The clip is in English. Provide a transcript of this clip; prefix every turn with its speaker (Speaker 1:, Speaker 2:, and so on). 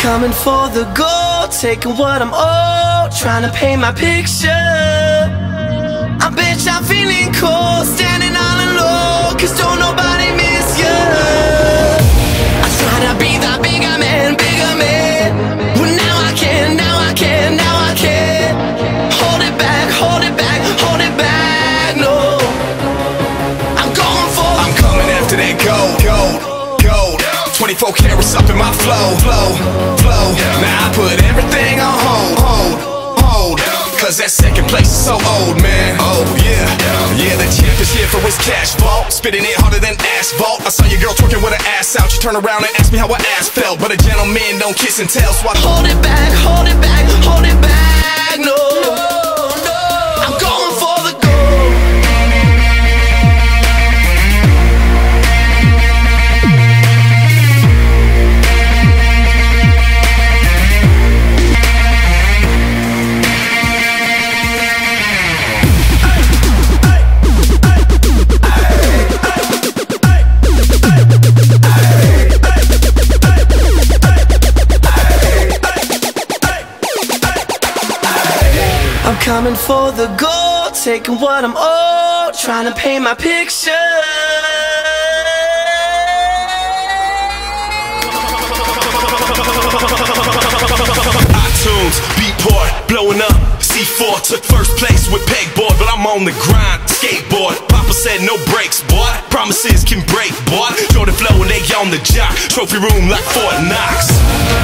Speaker 1: coming for the gold, taking what I'm owed, trying to paint my picture. I bitch, I'm feeling cold, standing all alone, cause don't nobody miss you. I try to be the bigger man, bigger man. Well, now I can, now I can, now I can. Hold it back, hold it back, hold it back, no. I'm going for
Speaker 2: I'm coming after that gold, gold. 24 carats up in my flow, flow, flow. Now I put everything on hold, hold, hold. Cause that second place is so old, man. Oh, yeah. Yeah, the champ is here for his cash vault. Spitting it harder than asphalt. I saw your girl twerking with her ass out. She turned around and asked me how her ass felt. But a gentleman don't kiss and tell, so I
Speaker 1: Hold it back, hold it back, hold it back, I'm coming for the gold, taking what I'm owed, trying to paint my picture.
Speaker 2: iTunes, Beatport, blowing up. C4 took first place with pegboard, but I'm on the grind, skateboard. Papa said no breaks, boy. Promises can break, boy. Jordan flow and they on the jock. Trophy room like Fort Knox.